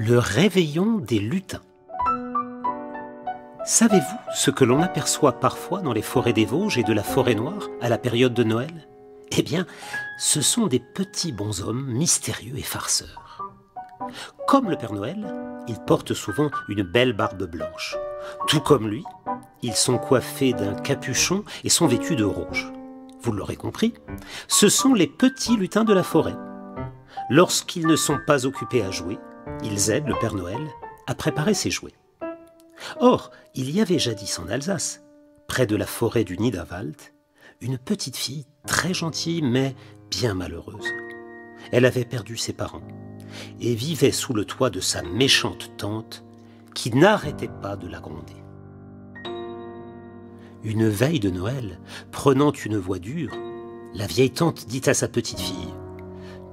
Le réveillon des lutins. Savez-vous ce que l'on aperçoit parfois dans les forêts des Vosges et de la forêt noire à la période de Noël? Eh bien, ce sont des petits bonshommes mystérieux et farceurs. Comme le Père Noël, ils portent souvent une belle barbe blanche. Tout comme lui, ils sont coiffés d'un capuchon et sont vêtus de rouge. Vous l'aurez compris, ce sont les petits lutins de la forêt. Lorsqu'ils ne sont pas occupés à jouer, ils aident le Père Noël à préparer ses jouets. Or, il y avait jadis en Alsace, près de la forêt du Niederwald, une petite fille très gentille mais bien malheureuse. Elle avait perdu ses parents et vivait sous le toit de sa méchante tante qui n'arrêtait pas de la gronder. Une veille de Noël, prenant une voix dure, la vieille tante dit à sa petite fille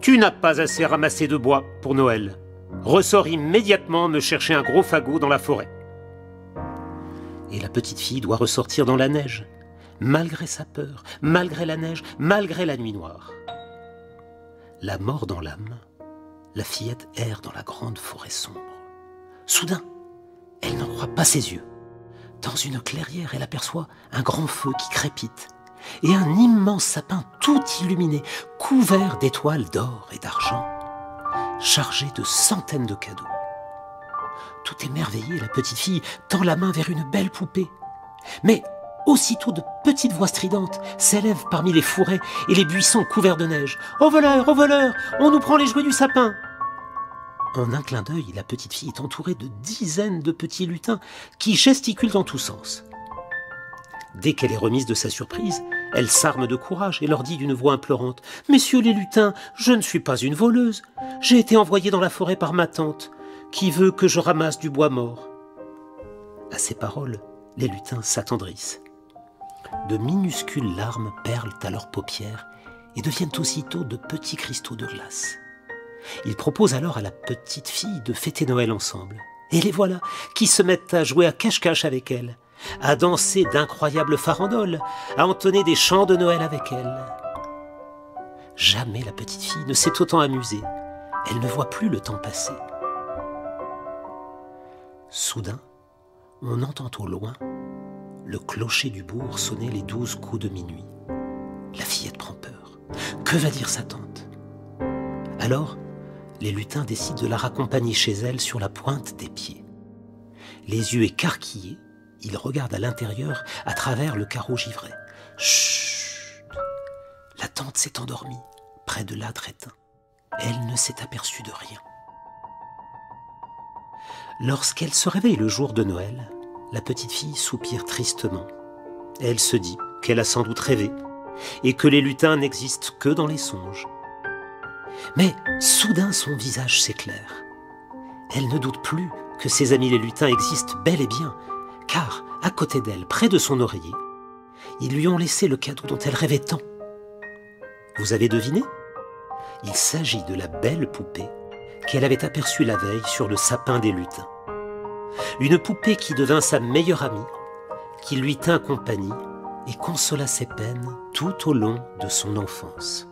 Tu n'as pas assez ramassé de bois pour Noël. Ressors immédiatement me chercher un gros fagot dans la forêt. Et la petite fille doit ressortir dans la neige, malgré sa peur, malgré la neige, malgré la nuit noire. La mort dans l'âme, la fillette erre dans la grande forêt sombre. Soudain, elle n'en croit pas ses yeux. Dans une clairière, elle aperçoit un grand feu qui crépite et un immense sapin tout illuminé, couvert d'étoiles d'or et d'argent, chargé de centaines de cadeaux. Tout émerveillée, la petite fille tend la main vers une belle poupée. Mais aussitôt de petites voix stridentes s'élèvent parmi les fourrés et les buissons couverts de neige. Au voleur, au voleur, on nous prend les jouets du sapin. En un clin d'œil, la petite fille est entourée de dizaines de petits lutins qui gesticulent dans tous sens. Dès qu'elle est remise de sa surprise, elle s'arme de courage et leur dit d'une voix implorante Messieurs les lutins, je ne suis pas une voleuse. J'ai été envoyée dans la forêt par ma tante, qui veut que je ramasse du bois mort. À ces paroles, les lutins s'attendrissent. De minuscules larmes perlent à leurs paupières et deviennent aussitôt de petits cristaux de glace. Ils proposent alors à la petite fille de fêter Noël ensemble. Et les voilà qui se mettent à jouer à cache-cache avec elle, à danser d'incroyables farandoles, à entonner des chants de Noël avec elle. Jamais la petite fille ne s'est autant amusée. Elle ne voit plus le temps passer. Soudain, on entend au loin le clocher du bourg sonner les douze coups de minuit. La fillette prend peur. Que va dire sa tante? Alors, les lutins décident de la raccompagner chez elle sur la pointe des pieds. Les yeux écarquillés, ils regardent à l'intérieur à travers le carreau givré. Chut La tante s'est endormie près de l'âtre éteint. Elle ne s'est aperçue de rien. Lorsqu'elle se réveille le jour de Noël, la petite fille soupire tristement. Elle se dit qu'elle a sans doute rêvé et que les lutins n'existent que dans les songes. Mais soudain son visage s'éclaire. Elle ne doute plus que ses amis les lutins existent bel et bien, car à côté d'elle, près de son oreiller, ils lui ont laissé le cadeau dont elle rêvait tant. Vous avez deviné? Il s'agit de la belle poupée qu'elle avait aperçue la veille sur le sapin des lutins. Une poupée qui devint sa meilleure amie, qui lui tint compagnie et consola ses peines tout au long de son enfance.